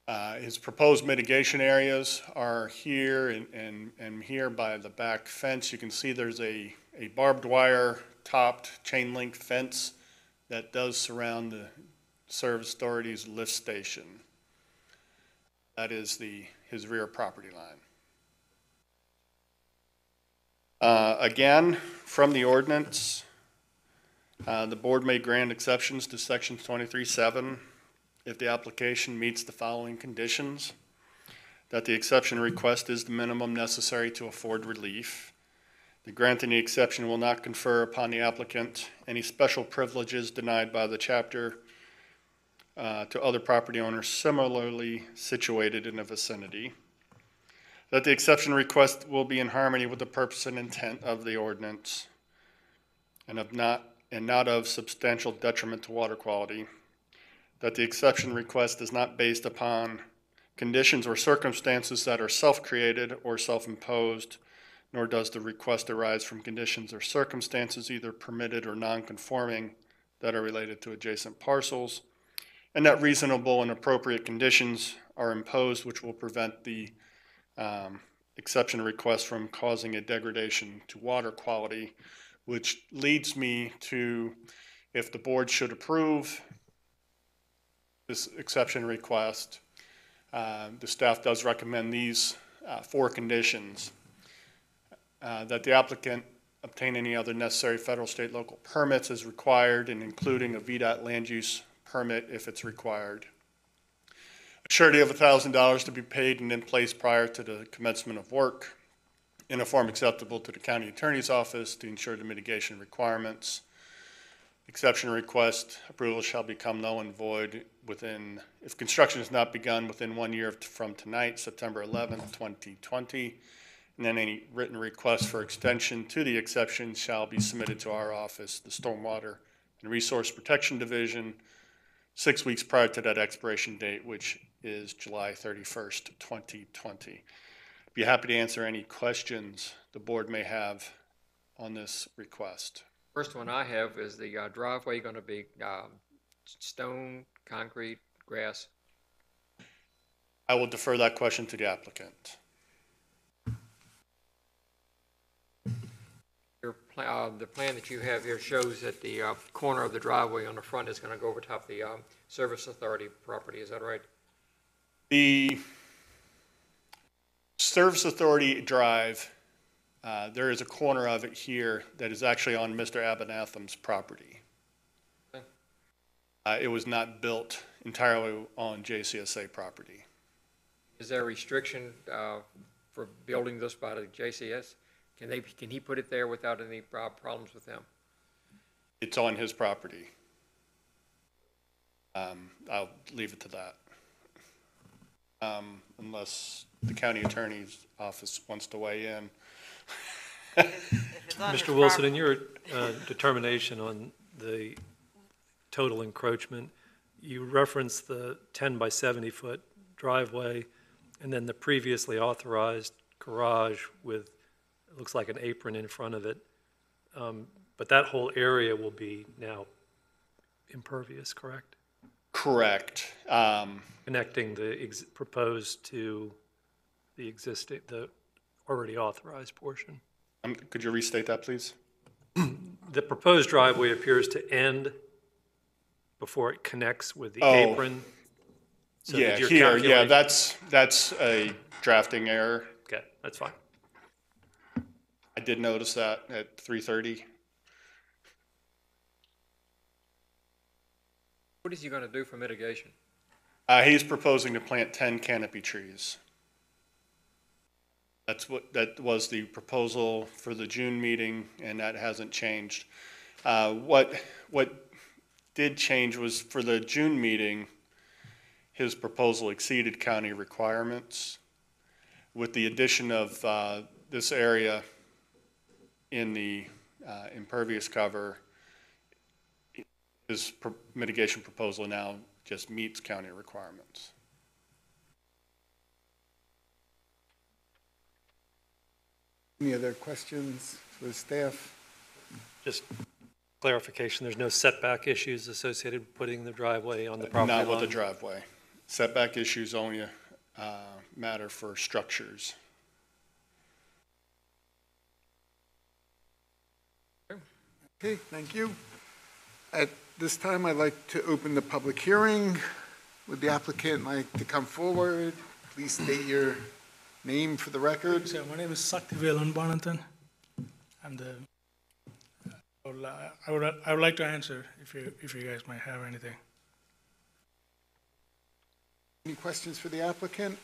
Uh, His proposed mitigation areas are here and, and, and here by the back fence. You can see there's a, a barbed wire topped chain link fence that does surround the Service Authority's lift station. That is the, his rear property line. Uh, Again, from the ordinance, uh, the board may grant exceptions to section twenty-three seven if the application meets the following conditions. That the exception request is the minimum necessary to afford relief. The granting the exception will not confer upon the applicant any special privileges denied by the chapter uh, to other property owners similarly situated in the vicinity. That the exception request will be in harmony with the purpose and intent of the ordinance and of not, and not of substantial detriment to water quality. That the exception request is not based upon conditions or circumstances that are self-created or self-imposed, nor does the request arise from conditions or circumstances either permitted or non-conforming that are related to adjacent parcels, and that reasonable and appropriate conditions are imposed which will prevent the um, exception request from causing a degradation to water quality, which leads me to, if the board should approve this exception request, uh, the staff does recommend these uh, four conditions. Uh, That the applicant obtain any other necessary federal, state, local permits as required, and including a VDOT land use permit if it's required. A surety of thousand dollars to be paid and in place prior to the commencement of work in a form acceptable to the county attorney's office to ensure the mitigation requirements. Exception request approval shall become null and void within, if construction is not begun within one year from tonight, September eleventh, twenty twenty. And then any written request for extension to the exception shall be submitted to our office, the Stormwater and Resource Protection Division, six weeks prior to that expiration date, which is July thirty-first, twenty twenty. Be happy to answer any questions the board may have on this request. First one I have is the uh, driveway going to be um, stone, concrete, grass? I will defer that question to the applicant. Your, pla- uh, the plan that you have here shows that the uh, corner of the driveway on the front is going to go over top of the um, Service Authority property, is that right? The Service Authority Drive, uh, there is a corner of it here that is actually on Mr. Abenatham's property. Okay. Uh, It was not built entirely on JCSA property. Is there a restriction uh, for building this by the JCS? Can they, can he put it there without any prob- problems with them? It's on his property. Um, I'll leave it to that. Um, Unless the county attorney's office wants to weigh in. Mr. Wilson, in your uh, determination on the total encroachment, you referenced the 10 by 70 foot driveway and then the previously authorized garage with, it looks like an apron in front of it. Um, But that whole area will be now impervious, correct? Correct. Um, Connecting the ex- proposed to the existing, the already authorized portion. Um, Could you restate that, please? The proposed driveway appears to end before it connects with the Oh. apron. so Yeah, you're here, yeah, that's, that's a drafting error. Okay, that's fine. I did notice that at 3:30. What is he gonna do for mitigation? Uh, he's proposing to plant ten canopy trees. That's what, that was the proposal for the June meeting, and that hasn't changed. Uh, what, what did change was for the June meeting, his proposal exceeded county requirements. With the addition of, uh, this area in the, uh, impervious cover, his pro- mitigation proposal now just meets county requirements. Any other questions for the staff? Just clarification, there's no setback issues associated with putting the driveway on the property line? Not with the driveway. Setback issues only uh, matter for structures. Okay, thank you. At this time, I'd like to open the public hearing. Would the applicant like to come forward? Please state your name for the record. So my name is Saktivel Unbanathan. I'm the, I would, I would, I would like to answer if you, if you guys might have anything. Any questions for the applicant?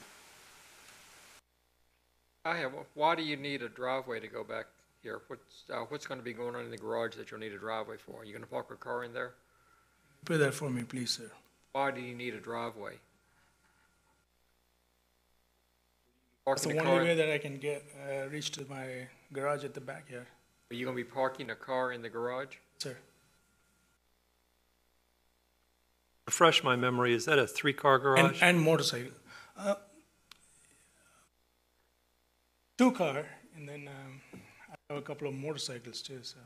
I have, why do you need a driveway to go back here? What's, uh, what's gonna be going on in the garage that you'll need a driveway for? Are you gonna park a car in there? Put that for me, please, sir. Why do you need a driveway? It's Parking the a only car, way that I can get, uh, reach to my garage at the backyard, are you gonna be parking a car in the garage? sir. Refresh my memory, is that a three-car And, garage? and motorcycle. Uh, Two car, and then, um, I have a couple of motorcycles too, so.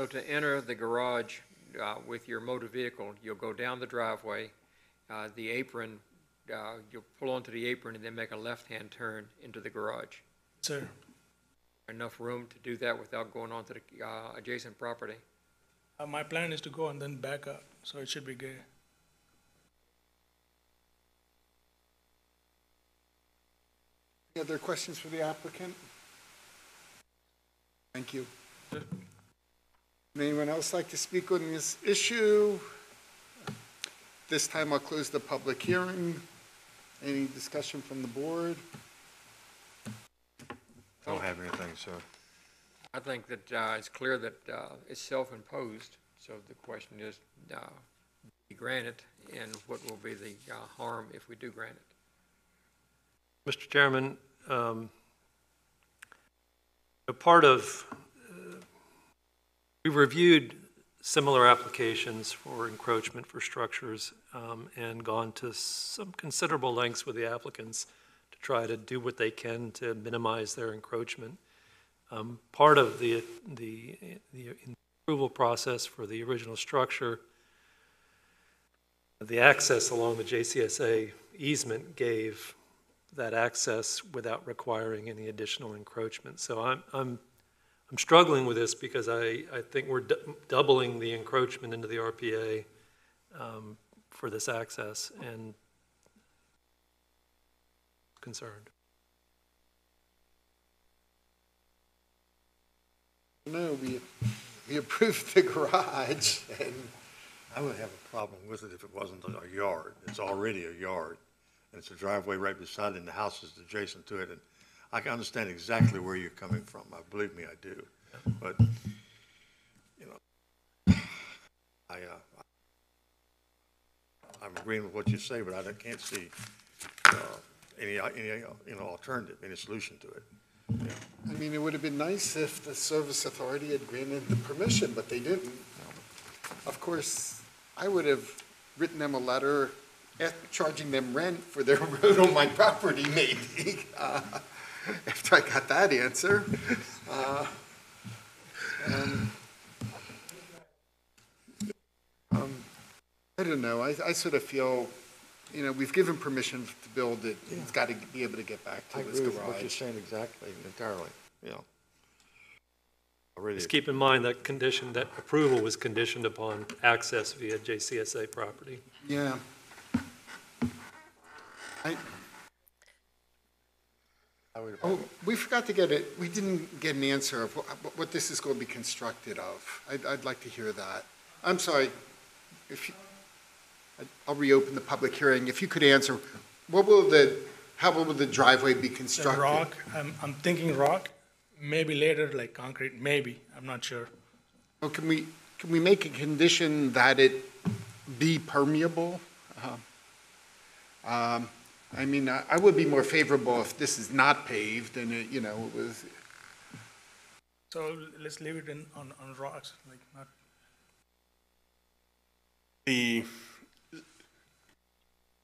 So to enter the garage uh, with your motor vehicle, you'll go down the driveway, uh, the apron, uh, you'll pull onto the apron and then make a left-hand turn into the garage. Sir, Enough room to do that without going onto the uh, adjacent property? uh, my plan is to go and then back up, so it should be good. Any other questions for the applicant? Thank you. Anyone else like to speak on this issue? This time I'll close the public hearing. Any discussion from the board? Don't have anything, sir. I think that uh, it's clear that uh, it's self-imposed, so the question is, uh, be granted, and what will be the uh, harm if we do grant it? Mr. Chairman, um, a part of, uh, we reviewed similar applications for encroachment for structures um, and gone to some considerable lengths with the applicants to try to do what they can to minimize their encroachment. Um, Part of the, the, the approval process for the original structure, the access along the JCSA easement gave that access without requiring any additional encroachment. So I'm, I'm, I'm struggling with this because I, I think we're doubling the encroachment into the RPA um, for this access and concerned. No, we, we approved the garage and I would have a problem with it if it wasn't a yard. It's already a yard. It's a driveway right beside it and the house is adjacent to it. And I can understand exactly where you're coming from. I Believe me, I do. But, you know, I, uh, I'm agreeing with what you say, but I don't- can't see, uh, any, any, uh, you know, alternative, any solution to it. I mean, it would have been nice if the service authority had granted the permission, but they didn't. Of course, I would have written them a letter charging them rent for their road on my property, maybe, uh, after I got that answer. Uh, and, um, I don't know, I, I sort of feel you know, we've given permission to build it, it's got to be able to get back I to his agree with what you're saying exactly, entirely, yeah. I really, Just keep in mind that condition, that approval was conditioned upon access via JCSA property. Yeah. I, highway oh, we forgot to get it, we didn't get an answer of what, what this is going to be constructed of. I'd, I'd like to hear that. I'm sorry, if you, I'll reopen the public hearing. If you could answer, what will the, how will the driveway be The constructed? rock, I'm, I'm thinking rock, maybe later like concrete, maybe, I'm not sure. Well, can we, can we make a condition that it be permeable? Um, um, I mean, I I would be more favorable if this is not paved and it, you know, it was, So let's leave it in, on, on rocks, like not, The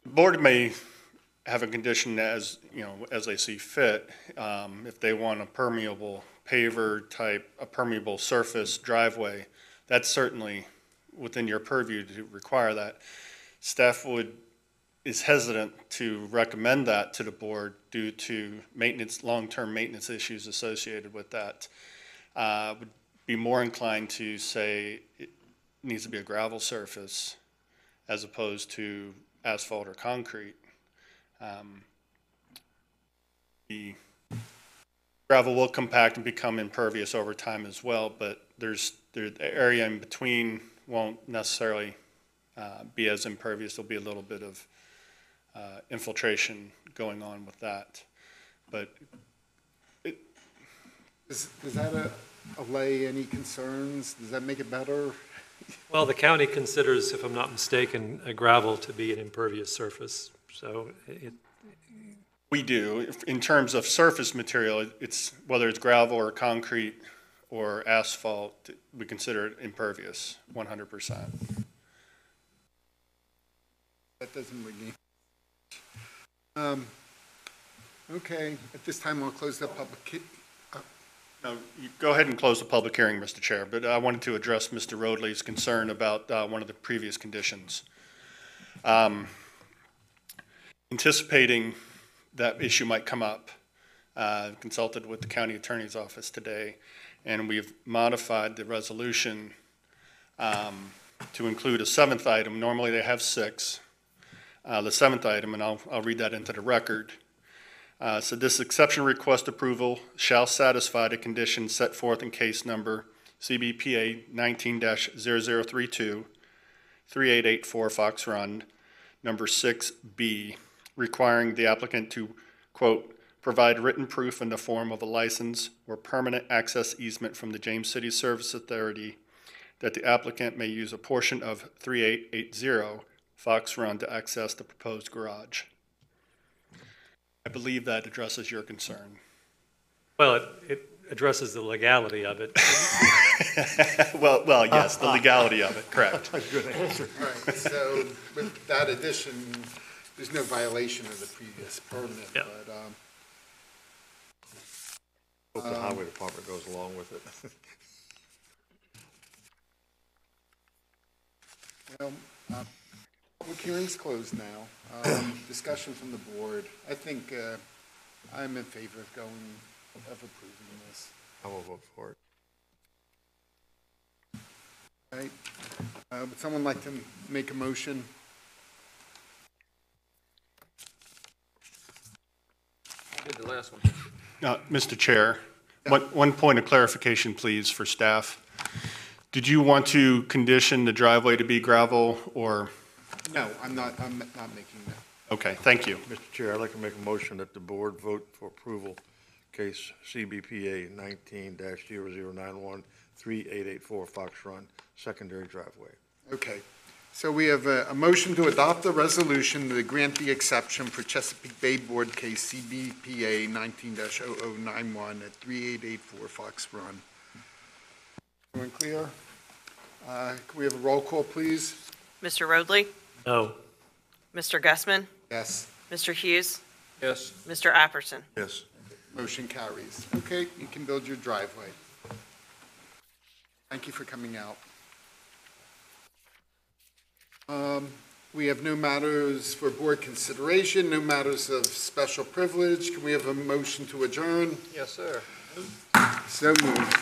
board may have a condition as, you know, as they see fit. Um, If they want a permeable paver type, a permeable surface driveway, that's certainly within your purview to require that. Staff would, is hesitant to recommend that to the board due to maintenance, long-term maintenance issues associated with that. Uh, Would be more inclined to say it needs to be a gravel surface as opposed to asphalt or concrete. Um, The gravel will compact and become impervious over time as well, but there's, there, the area in between won't necessarily uh, be as impervious. There'll be a little bit of uh, infiltration going on with that. But does, does that uh, allay any concerns? Does that make it better? Well, the county considers, if I'm not mistaken, a gravel to be an impervious surface, so it, We do. In terms of surface material, it's, whether it's gravel or concrete or asphalt, we consider it impervious, one hundred percent. That doesn't ring me. Um, Okay, at this time, I'll close the public, No, you go ahead and close the public hearing, Mr. Chair, but I wanted to address Mr. Rodley's concern about uh, one of the previous conditions. Um, Anticipating that issue might come up, uh, consulted with the county attorney's office today, and we've modified the resolution um, to include a seventh item. Normally, they have six. Uh, The seventh item, and I'll, I'll read that into the record. Uh, So this exception request approval shall satisfy the conditions set forth in case number CBPA nineteen 32 3884 Fox Run, number six B, requiring the applicant to, quote, provide written proof in the form of a license or permanent access easement from the James City Service Authority that the applicant may use a portion of three eight eight zero Fox Run to access the proposed garage. I believe that addresses your concern. well, it, it addresses the legality of it. Well, well, yes, the legality of it, correct. good answer. all right, so with that addition, there's no violation of the previous permit, Yeah. but, um, Hope the highway department goes along with it. Well, uh, public hearing's closed now. Um, Discussion from the board. I think uh, I'm in favor of going, of approving this. I will vote for it. Right? Uh, Would someone like to make a motion? Did the last one. Uh, Mr. Chair, one, one point of clarification, please, for staff. Did you want to condition the driveway to be gravel, or, No, I'm not, I'm not making that. okay, thank you. Mr. Chair, I'd like to make a motion that the board vote for approval, case CBPA nineteen 91 3884 Fox Run, secondary driveway. Okay, so we have a, a motion to adopt the resolution to grant the exception for Chesapeake Bay Board Case CBPA nineteen 91 at three eight eight four Fox Run. Everyone clear? Uh, can we have a roll call, please? Mr. Rodley, No, Mr. Gusman, Yes, Mr. Hughes, Yes, Mr. Apperson. Yes, motion carries. Okay, you can build your driveway. Thank you for coming out. Um, We have no matters for board consideration, no matters of special privilege. Can we have a motion to adjourn? Yes, sir. So moved.